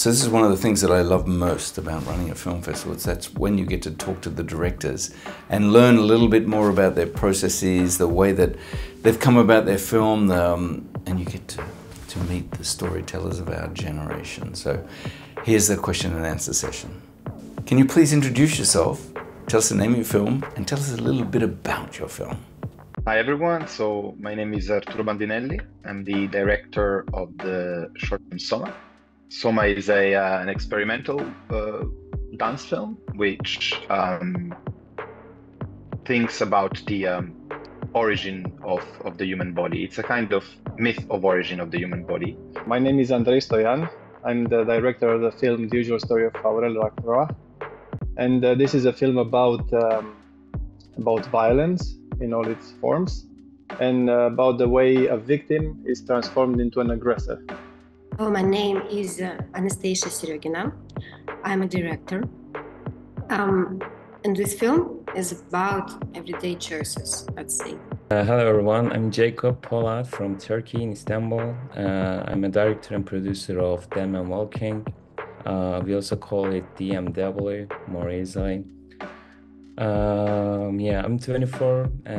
So this is one of the things that I love most about running a film festival. It's that's when you get to talk to the directors and learn a little bit more about their processes, the way that they've come about their film, um, and you get to, to meet the storytellers of our generation. So here's the question and answer session. Can you please introduce yourself, tell us the name of your film, and tell us a little bit about your film? Hi everyone, so my name is Arturo Bandinelli. I'm the director of the short film Soma. Soma is a uh, an experimental uh, dance film which um, thinks about the um, origin of, of the human body. It's a kind of myth of origin of the human body. My name is Andrei Stoian. I'm the director of the film The Usual Story of Aurel Lacroix. And uh, this is a film about um, about violence in all its forms and uh, about the way a victim is transformed into an aggressor. Oh, my name is uh, Anastasia Seregina. I'm a director. Um, and this film is about everyday choices, let's say. Uh, hello, everyone. I'm Jacob Polat from Turkey in Istanbul. Uh, I'm a director and producer of Dead Man Walking. Uh, we also call it DMW more easily. Um, yeah, I'm 24. Uh,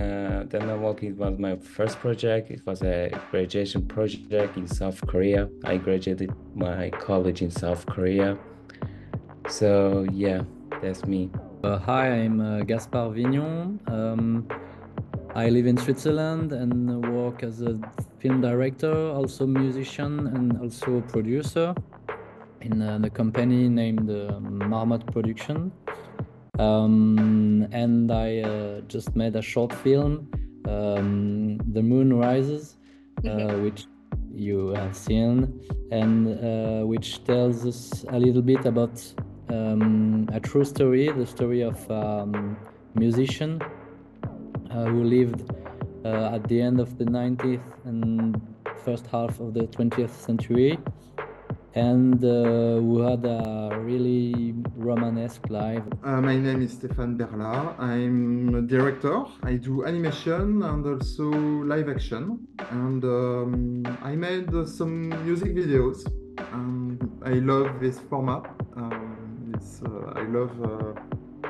Dead Man Walking was my first project. It was a graduation project in South Korea. I graduated my college in South Korea. So, yeah, that's me. Uh, hi, I'm uh, Gaspard Vignon. Um, I live in Switzerland and work as a film director, also musician, and also producer in uh, the company named uh, Marmot Production. Um, and I uh, just made a short film, um, The Moon Rises, uh, which you have seen, and which tells us a little bit about um, a true story, the story of um, musician uh, who lived uh, at the end of the 19th and first half of the 20th century and uh, who had a really Romanesque life. Uh, my name is Stéphane Berla. I'm a director. I do animation and also live action. And um, I made some music videos. And I love this format. Um, uh, I love uh,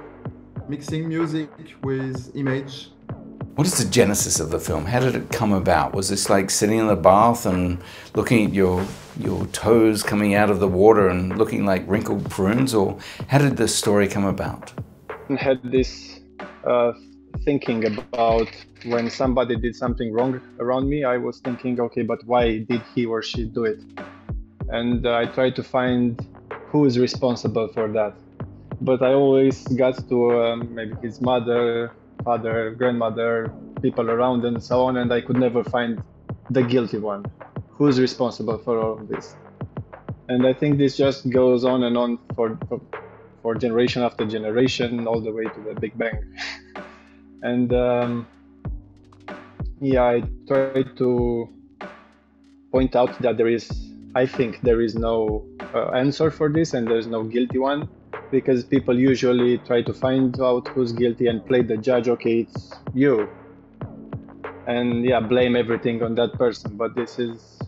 mixing music with image. What is the genesis of the film? How did it come about? Was this like sitting in the bath and looking at your your toes coming out of the water and looking like wrinkled prunes, or how did the story come about? I had this uh, thinking about when somebody did something wrong around me. I was thinking, okay, but why did he or she do it? And uh, I tried to find who is responsible for that. But I always got to um, maybe his mother, father, grandmother, people around, and so on, and I could never find the guilty one. Who's responsible for all of this? And I think this just goes on and on for, for, for generation after generation, all the way to the Big Bang. and um, yeah, I try to point out that there is, I think, there is no uh, answer for this, and there's no guilty one because people usually try to find out who's guilty and play the judge okay it's you and yeah blame everything on that person but this is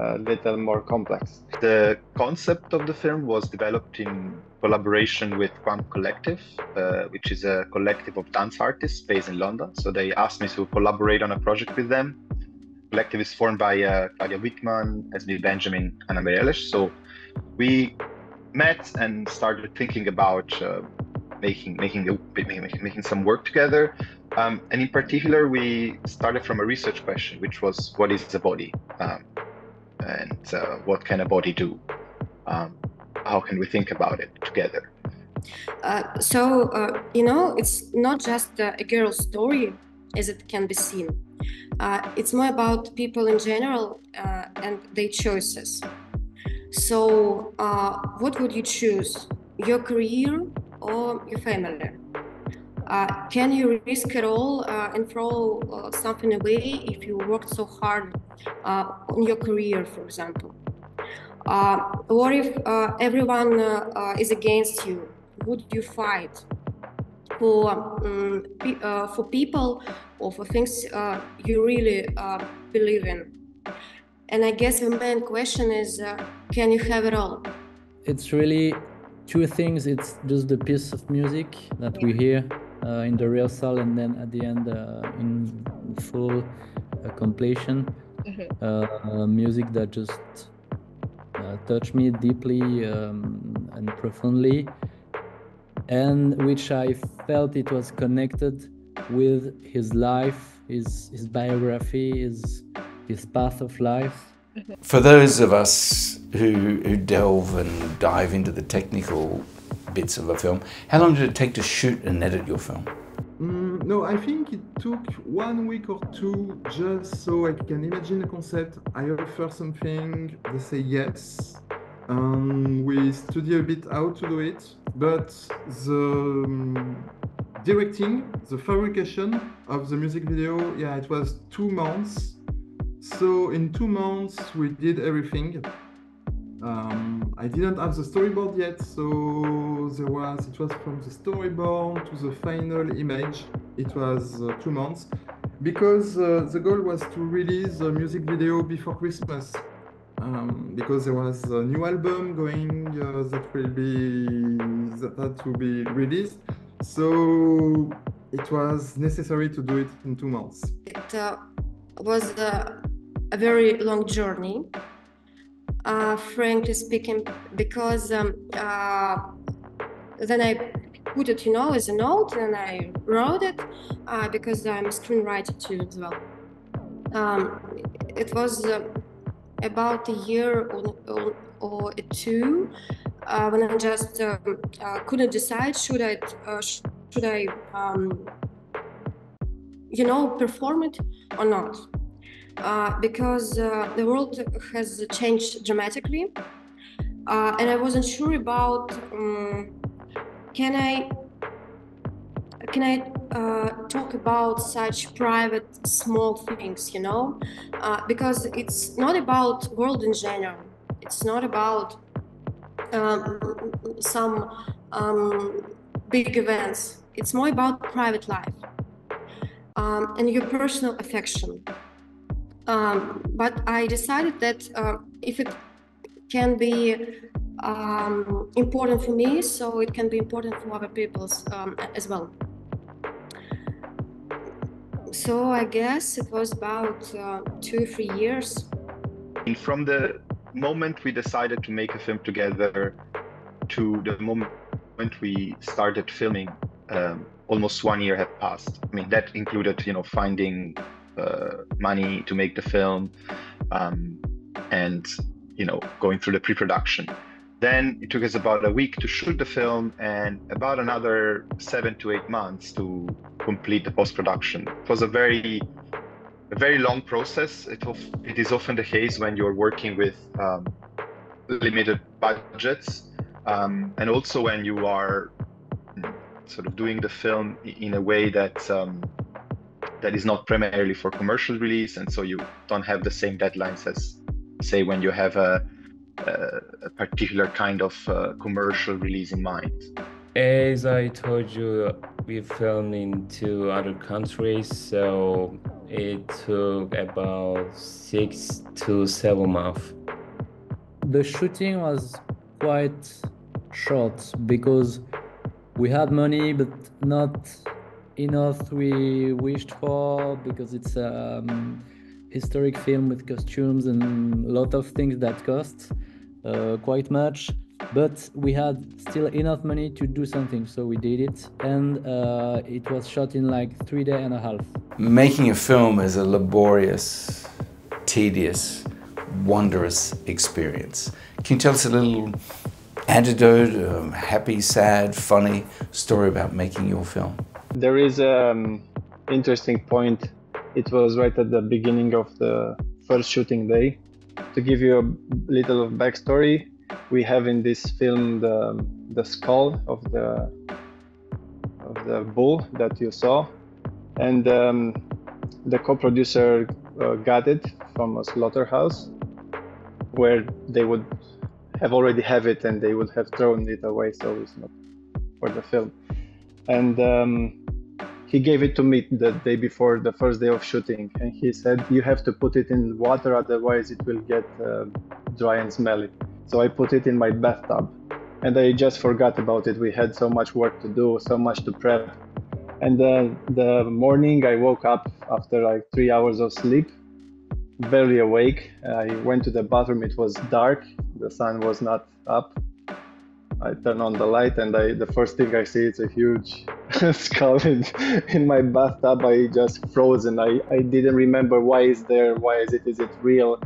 a little more complex the concept of the film was developed in collaboration with Quamp Collective, uh, which is a collective of dance artists based in London. So they asked me to collaborate on a project with them. The collective is formed by uh, Claudia Wittmann, SB Benjamin, and Mary Elish. So we met and started thinking about uh, making making, a, making some work together. Um, and in particular, we started from a research question, which was what is the body, um, and uh, what can a body do? Um, how can we think about it together? Uh, so uh, you know, it's not just a girl's story as it can be seen. Uh, it's more about people in general uh, and their choices. So, uh, what would you choose? Your career or your family? Uh, can you risk it all uh, and throw uh, something away if you worked so hard uh, on your career, for example? Uh, or if everyone is against you, would you fight for um, for people or for things you really believe in? And I guess the main question is, uh, can you have it all? It's really two things. It's just the piece of music that we hear uh, in the rehearsal, and then at the end uh, in full uh, completion. Mm-hmm. music that just touched me deeply um, and profoundly, and which I felt it was connected with his life, his his biography, his his path of life. For those of us who, who delve and dive into the technical bits of a film, how long did it take to shoot and edit your film? Mm, no, I think it took one week or two just so I can imagine the concept. I offer something, they say yes. Um, we study a bit how to do it, but the um, directing, the fabrication of the music video, yeah, it was two months so in two months we did everything. Um, I didn't have the storyboard yet, so there was it was from the storyboard to the final image. It was uh, two months because uh, the goal was to release the music video before Christmas. Um, because there was a new album going uh, that will be that had to be released, so it was necessary to do it in two months. It uh, was uh, a very long journey, uh, frankly speaking, because um, uh, then I put it, you know, as a note and I wrote it uh, because I'm a screenwriter too as well. Um, it was uh, about a year or, or, or two uh, when I just um, uh, couldn't decide should I should I um, you know perform it or not because uh, the world has changed dramatically, uh, and I wasn't sure about um, can I can I uh, talk about such private small things, you know, uh, because it's not about world in general. It's not about um, some um, big events. It's more about private life um, and your personal affection. Um, but I decided that uh, if it can be um, important for me, so it can be important for other people um, as well. So I guess it was about uh, two or three years. And from the moment we decided to make a film together to the moment we started filming, um, almost one year had passed. I mean, that included, you know, finding uh, money to make the film, um, and you know going through the pre-production. Then it took us about a week to shoot the film and about another seven to eight months to complete the post-production. It was a very a very long process. It, it is often the case when you're working with um, limited budgets, um, and also when you are sort of doing the film in a way that um, that is not primarily for commercial release, and so you don't have the same deadlines as, say, when you have a, a, a particular kind of uh, commercial release in mind. As I told you, we filmed in two other countries, so it took about six to seven months. The shooting was quite short because we had money, but not enough we wished for because it's a um, historic film with costumes and a lot of things that cost uh, quite much. But we had still enough money to do something so we did it. And uh, it was shot in like three day and a half. Making a film is a laborious tedious wondrous experience. Can you tell us a little antidote um, happy sad funny story about making your film there is an um, interesting point. It was right at the beginning of the first shooting day. To give you a little of backstory, we have in this film the, the skull of the of the bull that you saw, and um, the co-producer uh, got it from a slaughterhouse where they would have already have it and they would have thrown it away, so it's not for the film and um, he gave it to me the day before the first day of shooting, and he said you have to put it in water, otherwise it will get uh, dry and smelly. So I put it in my bathtub, and I just forgot about it. We had so much work to do, so much to prep, and uh, the morning I woke up after like three hours of sleep, barely awake. I went to the bathroom. It was dark. The sun was not up I turn on the light and I the first thing I see is a huge skull in, in my bathtub. I just frozen. I, I didn't remember why is there, why is it, is it real?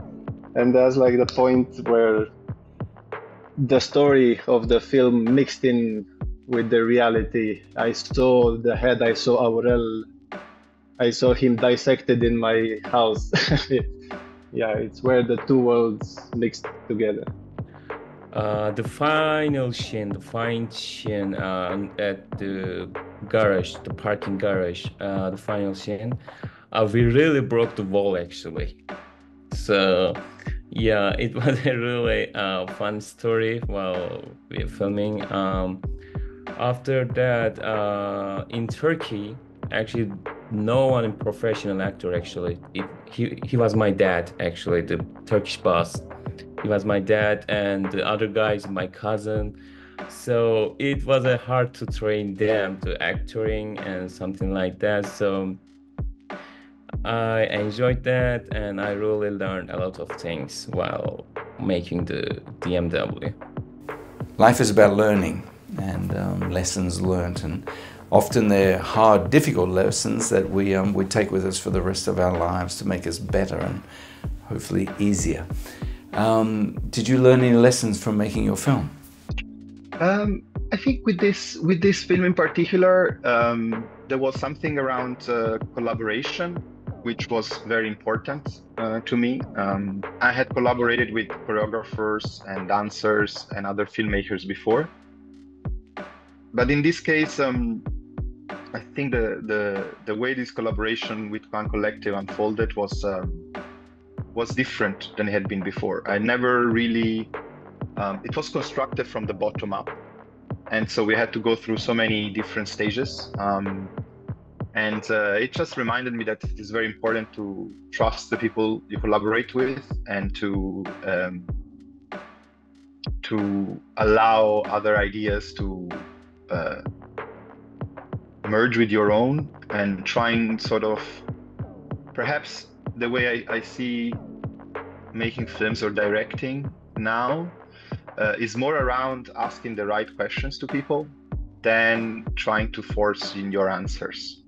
And that's like the point where the story of the film mixed in with the reality. I saw the head, I saw Aurel, I saw him dissected in my house. yeah, it's where the two worlds mixed together. Uh, the final scene, the final scene uh, at the garage, the parking garage, uh, the final scene, uh, we really broke the wall actually. So, yeah, it was a really uh, fun story while we were filming. Um, after that, uh, in Turkey, actually, no one professional actor actually. It, he he was my dad actually, the Turkish boss he was my dad and the other guys my cousin so it was a hard to train them to acting and something like that. So i enjoyed that and i really learned a lot of things while making the dmw life is about learning and um, lessons learned and often they're hard difficult lessons that we, um, we take with us for the rest of our lives to make us better and hopefully easier. Um, did you learn any lessons from making your film? Um, I think with this with this film in particular, um, there was something around uh, collaboration, which was very important uh, to me. Um, I had collaborated with choreographers and dancers and other filmmakers before, but in this case, um, I think the, the the way this collaboration with Kwan Collective unfolded was um, was different than it had been before. I never really, um, it was constructed from the bottom up. And so we had to go through so many different stages. Um, and uh, it just reminded me that it is very important to trust the people you collaborate with and to um, to allow other ideas to uh, merge with your own and trying sort of perhaps the way I, I see making films or directing now uh, is more around asking the right questions to people than trying to force in your answers.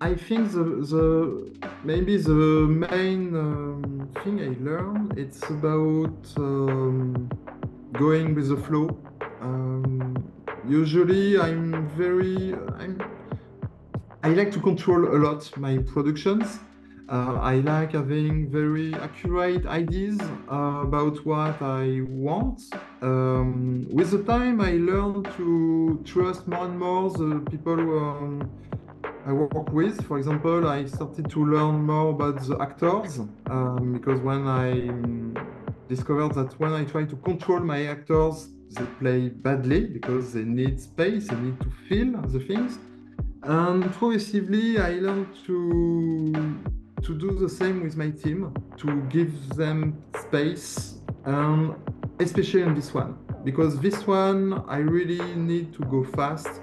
I think the, the maybe the main um, thing I learned it's about um, going with the flow. Um, usually, I'm very I'm I like to control a lot my productions uh, I like having very accurate ideas uh, about what I want. Um, with the time, I learned to trust more and more the people um, I work with. For example, I started to learn more about the actors um, because when I discovered that when I try to control my actors, they play badly because they need space, they need to feel the things. And progressively, I learned to to do the same with my team, to give them space, and especially on this one, because this one I really need to go fast.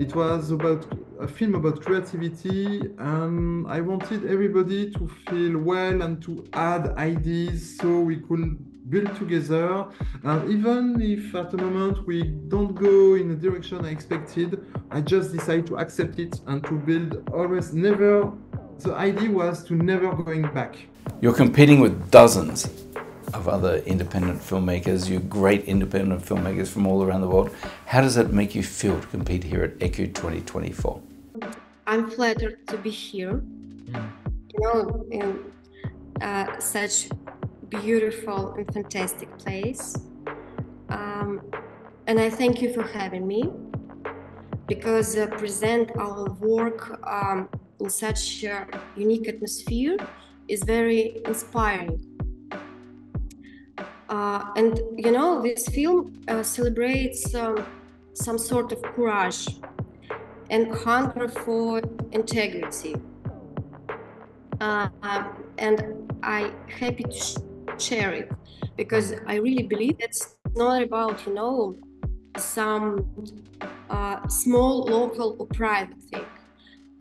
It was about a film about creativity, and I wanted everybody to feel well and to add ideas so we could build together. And even if at the moment we don't go in the direction I expected, I just decide to accept it and to build always never the idea was to never going back. You're competing with dozens of other independent filmmakers. You're great independent filmmakers from all around the world. How does that make you feel to compete here at ECU 2024? I'm flattered to be here. Mm. You know, in uh, such beautiful and fantastic place. Um, and I thank you for having me because uh, present our work um, in such a unique atmosphere is very inspiring. Uh, and you know, this film uh, celebrates um, some sort of courage. and hunger for integrity. Uh, and I happy to sh- share it because I really believe it's not about you know some uh, small local or private thing.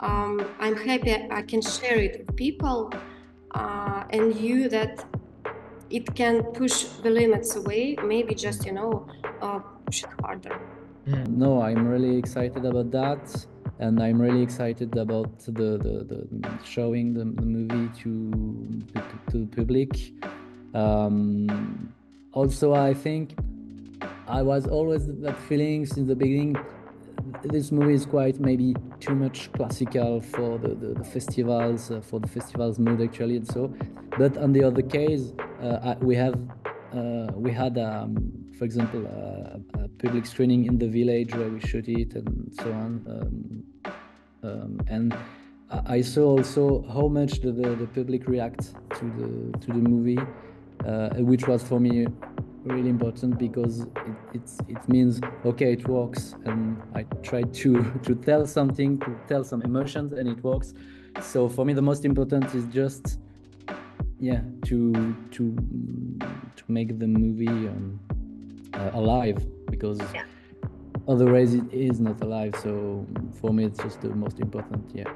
Um, I'm happy I can share it with people uh, and you that it can push the limits away. Maybe just you know uh, push it harder. No, I'm really excited about that, and I'm really excited about the the, the showing the, the movie to, to, to the public. Um, also, I think I was always that feeling since the beginning. This movie is quite maybe too much classical for the, the, the festivals, uh, for the festivals mood actually, and so. But on the other case, uh, we have uh, we had, um, for example, a public screening in the village where we shoot it and so on. Um, um, and I saw also how much the, the, the, public react to the to the movie, uh, which was for me really important because it, it means okay it works and I try to to tell something to tell some emotions and it works. So for me the most important is just yeah to to to make the movie um, uh, alive because yeah. otherwise it is not alive so for me it's just the most important yeah